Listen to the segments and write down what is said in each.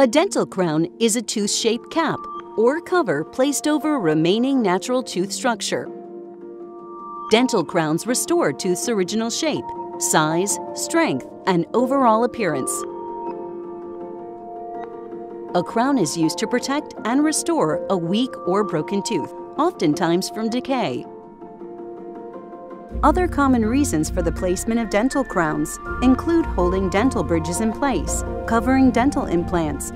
A dental crown is a tooth-shaped cap or cover placed over a remaining natural tooth structure. Dental crowns restore tooth's original shape, size, strength, and overall appearance. A crown is used to protect and restore a weak or broken tooth, oftentimes from decay. Other common reasons for the placement of dental crowns include holding dental bridges in place, covering dental implants,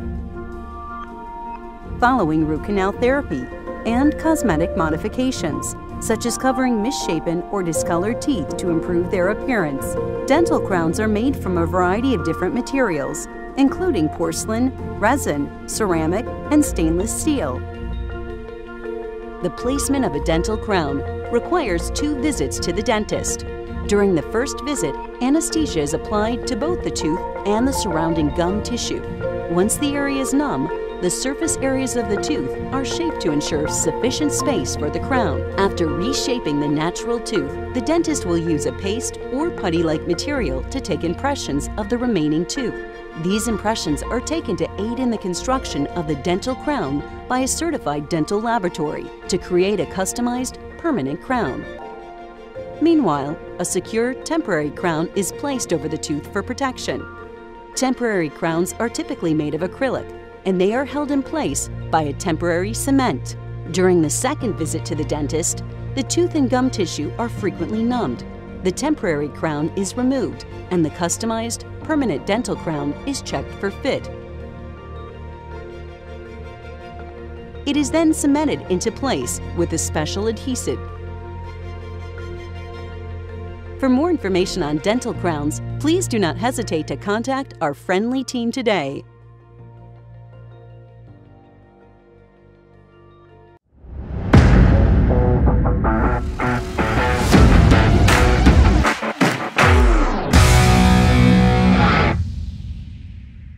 following root canal therapy, and cosmetic modifications, such as covering misshapen or discolored teeth to improve their appearance. Dental crowns are made from a variety of different materials, including porcelain, resin, ceramic, and stainless steel. The placement of a dental crown requires two visits to the dentist. During the first visit, anesthesia is applied to both the tooth and the surrounding gum tissue. Once the area is numb, the surface areas of the tooth are shaped to ensure sufficient space for the crown. After reshaping the natural tooth, the dentist will use a paste or putty-like material to take impressions of the remaining tooth. These impressions are taken to aid in the construction of the dental crown by a certified dental laboratory to create a customized, permanent crown. Meanwhile, a secure, temporary crown is placed over the tooth for protection. Temporary crowns are typically made of acrylic, and they are held in place by a temporary cement. During the second visit to the dentist, the tooth and gum tissue are frequently numbed. The temporary crown is removed, and the customized, permanent dental crown is checked for fit. It is then cemented into place with a special adhesive. For more information on dental crowns, please do not hesitate to contact our friendly team today.